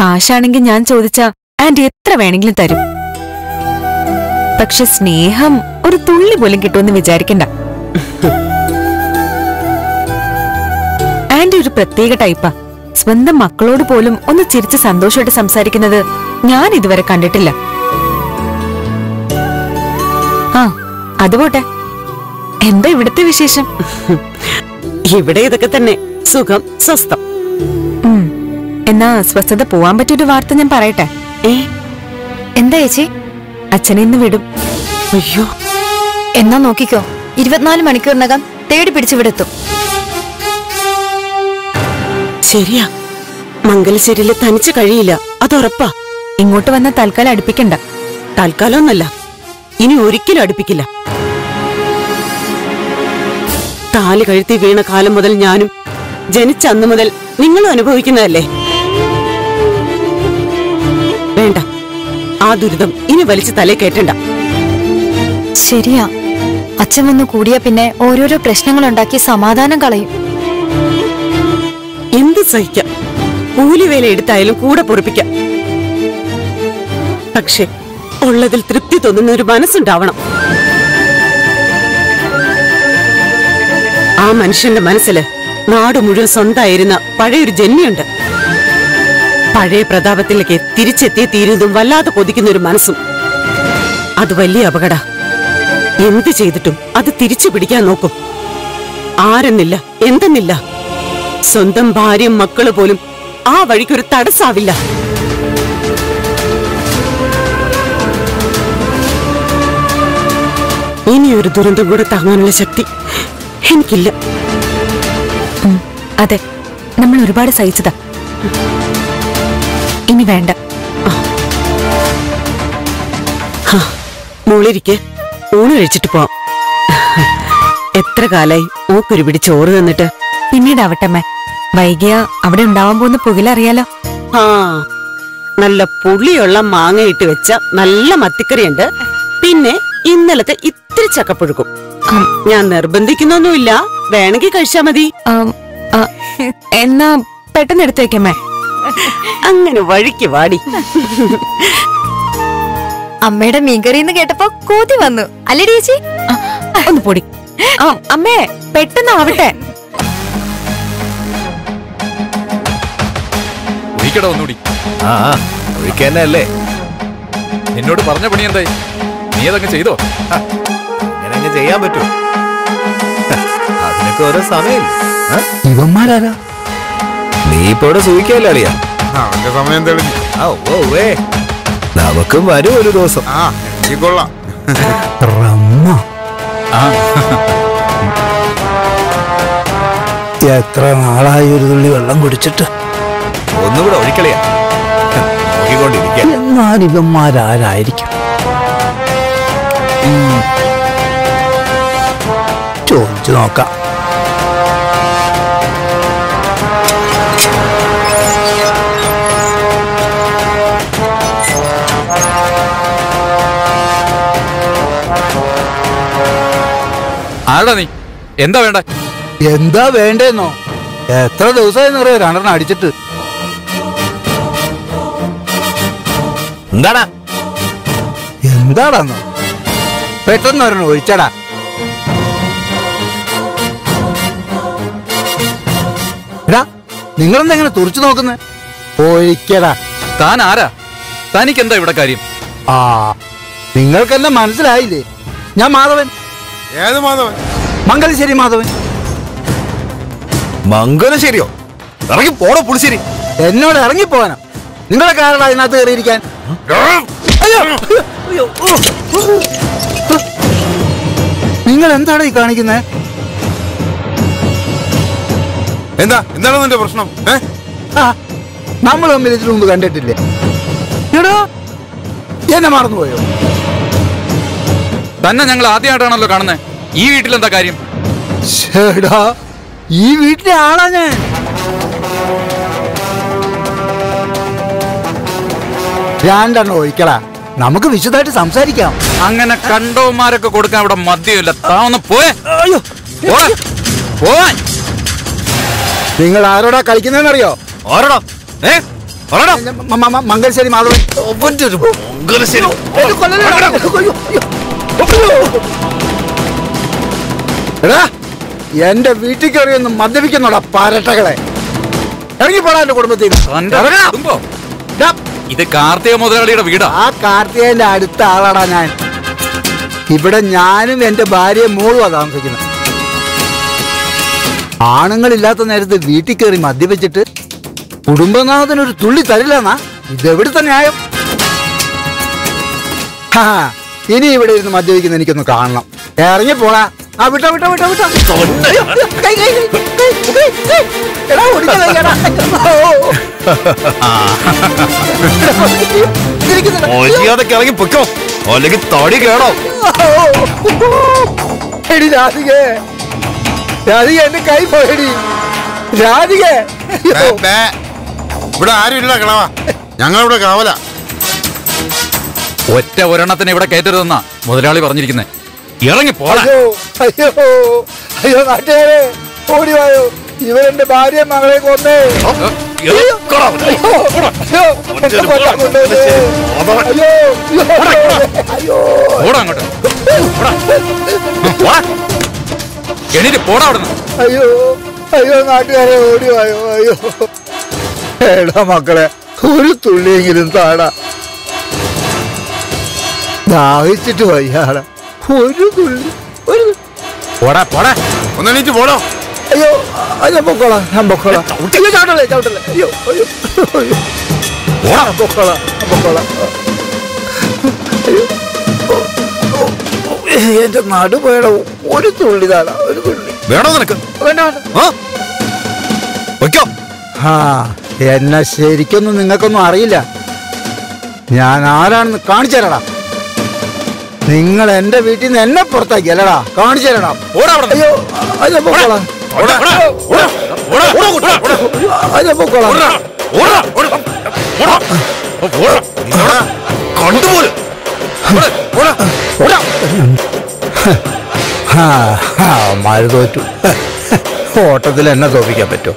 കാശാണെങ്കിൽ ഞാൻ ചോദിച്ച ആന്റി എത്ര വേണമെങ്കിലും തരും? പക്ഷെ സ്നേഹം ഒരു തുള്ളി പോലും കിട്ടുമെന്ന് വിചാരിക്കണ്ട. ആന്റി ഒരു പ്രത്യേക ടൈപ്പാ. സ്വന്തം മക്കളോട് പോലും ഒന്ന് ചിരിച്ച് സന്തോഷമായിട്ട് സംസാരിക്കുന്നത് ഞാൻ ഇതുവരെ കണ്ടിട്ടില്ല. ആ അതുപോട്ടെ എന്താ ഇവിടുത്തെ വിശേഷം? ഇവിടെ ഇതൊക്കെ തന്നെ. സുഖം സ്വസ്ഥം. എന്നാ അസ്വസ്ഥത പോവാൻ പറ്റിയൊരു വാർത്ത ഞാൻ പറയട്ടെ? ഏ? എന്താ ചേച്ചി? അച്ഛനെ ഇന്ന് വിടും. അയ്യോ. എന്നാ നോക്കിക്കോ. ഇരുപത്തിനാല് മണിക്കൂറിനകം തേടി പിടിച്ചിവിടെത്തും ശരിയാ. മംഗലശ്ശേരിയിൽ തനിച്ച് കഴിയില്ല. അതുറപ്പാ. ഇങ്ങോട്ട് വന്ന തൽക്കാലം അടുപ്പിക്കണ്ട. തൽക്കാലം ഒന്നല്ല ഇനി ഒരിക്കലും അടുപ്പിക്കില്ല. താലി കഴുത്തി വീണ കാലം മുതൽ ഞാനും ജനിച്ച അന്ന് മുതൽ നിങ്ങളും അനുഭവിക്കുന്നതല്ലേ? വേണ്ട ആ ദുരിതം ഇനി വലിച്ചു തലേ കയറ്റണ്ട. ശരിയാ. അച്ഛൻ വന്ന് കൂടിയ പിന്നെ ഓരോരോ പ്രശ്നങ്ങൾ ഉണ്ടാക്കി സമാധാനം കളയും. എന്ത് സഹിക്കാം. കൂലിവേല എടുത്തായാലും കൂടെ പൊറിപ്പിക്കാം പക്ഷെ ഉള്ളതിൽ തൃപ്തി തോന്നുന്ന ഒരു മനസ്സുണ്ടാവണം. ആ മനുഷ്യന്റെ മനസ്സിൽ നാട് മുഴുവൻ സ്വന്തമായിരുന്ന പഴയൊരു ജന്മിയുണ്ട്. പഴയ പ്രതാപത്തിലേക്ക് തിരിച്ചെത്തിയ തീരുന്നതും വല്ലാതെ കൊതിക്കുന്ന ഒരു മനസ്സും. അത് വലിയ അപകട. എന്ത് ചെയ്തിട്ടും അത് തിരിച്ചു പിടിക്കാൻ നോക്കും. ആരെന്നില്ല എന്തെന്നില്ല. സ്വന്തം ഭാര്യയും മക്കൾ പോലും ആ വഴിക്കൊരു തടസ്സാവില്ല. ഇനി ഇനിയൊരു ദുരന്തം കൂടെ താങ്ങാനുള്ള ശക്തി എനിക്കില്ല. അതെ. നമ്മൾ ഒരുപാട് സഹിച്ചതാ. ഇനി വേണ്ട. മോളിരിക്കെ. ഊണ് കഴിച്ചിട്ട് പോവാം. എത്ര കാലായി മൂക്കൊരു പിടി ചോറ് തന്നിട്ട്. പിന്നീടാവട്ടമ്മേ വൈകിയ അവിടെ ഉണ്ടാവാൻ പോകുന്ന പുകിലറിയാലോ ആ നല്ല പുളിയുള്ള മാങ്ങ ഇട്ട് വെച്ച നല്ല മത്തിക്കറിയുണ്ട്. പിന്നെ ഇന്നലത്തെ ഇത്തിരി ചക്കപ്പുഴുക്കും. ഞാൻ നിർബന്ധിക്കുന്നൊന്നുമില്ല. വേണമെങ്കിൽ കഴിച്ചാ മതി. എന്നാ പെട്ടെന്ന് എടുത്തു വെക്കമ്മേ അങ്ങനെ വഴിക്ക് വാടി. അമ്മയുടെ മീൻകറിന്ന് കേട്ടപ്പോ കോതി വന്നു. അല്ലേ ചേച്ചി ഒന്ന് പൊടി. ആ അമ്മേ പെട്ടെന്ന് ആവട്ടെ ഒഴിക്കട ഒന്നുകൂടി. ആ ഒഴിക്കന്നെ അല്ലേ എന്നോട് പറഞ്ഞ പണി എന്തായി? നീ അതങ്ങ് ചെയ്തോ? ഞാനങ്ങ് ചെയ്യാൻ പറ്റും. അതിനൊക്കെ ഓരോ സമയം ഇവന്മാരാരാ? നീ ഇപ്പൊ ഇവിടെ സൂഹിക്കല്ലേ അളിയാ? അവന്റെ സമയം തെളിഞ്ഞു. ആ ഓ വേ നമുക്കും വരും ഒരു ദിവസം. ആ എനിക്ക് കൊള്ളാം. റമ്മ. ആ. എത്ര നാളായി ഒരു തുള്ളി വെള്ളം കുടിച്ചിട്ട്? ഒന്നുകൂടെ ഒഴിക്കളിയാ. എന്നാൽ ഇവന്മാരാരായിരിക്കും. ചോദിച്ചു നോക്കാം. ആടാ നീ. എന്താ വേണ്ട? എന്താ വേണ്ടെന്നോ? എത്ര ദിവസമായിരുന്നു അറിയോ? രണ്ടെണ്ണം അടിച്ചിട്ട്. എന്താടാ? എന്താടാന്നോ? പെട്ടെന്ന് ഒരെണ്ണം ഒഴിച്ചടാ. എടാ നിങ്ങളെന്തെങ്ങനെ തുറച്ചു നോക്കുന്നെ? ഒഴിക്കടാ. താൻ ആരാ? തനിക്ക് എന്താ ഇവിടെ കാര്യം? ആ നിങ്ങൾക്കെന്നെ മനസ്സിലായില്ലേ? ഞാൻ മാധവൻ. ഏത് മാധവൻ? മംഗലശ്ശേരി മാധവൻ. മംഗലശ്ശേരിയോ? ഇറങ്ങി പോടോ പുളിശ്ശേരി. എന്നോട് ഇറങ്ങി പോകാനോ നിങ്ങളെ കാരണം അതിനകത്ത് കയറിയിരിക്കാൻ! നിങ്ങൾ എന്താണ് ഈ കാണിക്കുന്നത് എന്താ? എന്താണ് നിന്റെ പ്രശ്നം? നമ്മൾ തമ്മിൽ ഇതിനു മുമ്പ് കണ്ടിട്ടില്ലേ? എടോ എന്നെ മറന്നുപോയോ? തന്നെ ഞങ്ങൾ ആദ്യമായിട്ടാണല്ലോ കാണുന്നത് ഈ വീട്ടിൽ എന്താ കാര്യം ഈ വീട്ടിലെ ആളാ ഞാൻ. രണ്ടെണ്ണം ഒഴിക്കടാ. നമുക്ക് വിശദമായിട്ട് സംസാരിക്കാം. അങ്ങനെ കണ്ടവന്മാരൊക്കെ കൊടുക്കാൻ ഇവിടെ മദ്യമില്ല. താ ഒന്ന് പോയേ അയ്യോ. പോവാൻ നിങ്ങൾ ആരോടാ കളിക്കുന്നതെന്നറിയോ? ആരോടാ? ഏ? മംഗലശ്ശേരി മാധവൻ. മംഗലശ്ശേരി. എടാ എന്റെ വീട്ടിൽ കയറി ഒന്ന് മദ്യപിക്കുന്നോടാ പാരട്ടകളെ. ഇറങ്ങിപ്പോടാ എന്റെ കുടുംബത്തിൽ. ഇത് കാർത്തിക മുതലാളിയുടെ വീടാ. ആ കാർത്തികന്റെ അടുത്ത ആളാടാ ഞാൻ. ഇവിടെ ഞാനും എന്റെ ഭാര്യയും മോളുമാ താമസിക്കുന്നത്. ആണുങ്ങളില്ലാത്ത നേരത്ത് വീട്ടിൽ കയറി മദ്യപിച്ചിട്ട് കുടുംബനാഥന് ഒരു തുള്ളി തരില്ലെന്നാ? ഇതെവിടുത്തെ ന്യായം? ഇനി ഇവിടെ ഇരുന്ന് മദ്യപിക്കുന്ന എനിക്കൊന്ന് കാണണം. ഇറങ്ങി പോടാ. ആ വിട്ടോ വിട്ടോ വിട്ടോ വിട്ടോ. എടാ, ഓടിക്കാൻ വയ്യടാ. ഓ. ഇതിരിക്കുന്നുണ്ട്. മര്യാദയ്ക്ക് ഇറങ്ങി പൊയ്ക്കോ. അല്ലെങ്കിൽ തടി കേടോ. എടി രാധികേ. രാധിക എന്റെ കൈ പോയടി. രാധികേ. ഇവിടെ ആരും ഇല്ല കിളവാ. ഞങ്ങളിവിടെ കാവല. ഒറ്റ ഒരെണ്ണത്തിന് ഇവിടെ കയറ്റരുതെന്നാ മുതലാളി പറഞ്ഞിരിക്കുന്നത് ഇറങ്ങി പോടാ. അയ്യോ അയ്യോ അയ്യോ നാട്ടുകാരെ ഓടി ഇവരെന്റെ ഭാര്യ മകളെ കൊന്നേ. പോടാ. എണീറ്റ് അവിടെ അയ്യോ അയ്യോ നാട്ടുകാരെ ഓടി വായോ അയ്യോ. എടാ മക്കളെ ഒരു തുള്ളിയെങ്കിലും താടാ. ദാഹിച്ചിട്ട് വയ്യാടാ. പോടാ പോടാ. ഒന്നെണീറ്റ് പോടോ. അയ്യോ ഞാൻ പൊക്കോളാം ഞാൻ പൊക്കോളാം. അയ്യോ ചവിട്ടല്ലേ ചവിട്ടല്ലേ. അയ്യോ അയ്യോ അയ്യോ. ഞാൻ പൊക്കോളാം ഞാൻ പൊക്കോളാം. അയ്യോ. എന്റെ നടുപോയട ഒരു തുള്ളി താടാ ഒരു തുള്ളി. വേണോ നിനക്ക്? വേണ്ട വേണ്ട. ആ. എന്നാ ആ എന്നെ ശരിക്കൊന്നും നിങ്ങൾക്കൊന്നും അറിയില്ല. ഞാൻ ആരാണെന്ന് കാണിച്ചു തരടാ. നിങ്ങൾ എന്റെ വീട്ടിൽ നിന്ന് എന്നെ പുറത്താക്കി അല്ലടാ കാണിച്ചു തരടാ പോടാ അയ്യോ അത് പൊക്കോളാം കണ്ടുപോലും മഴ തോറ്റു ഓട്ടത്തിൽ എന്നെ തോപ്പിക്കാൻ പറ്റുമോ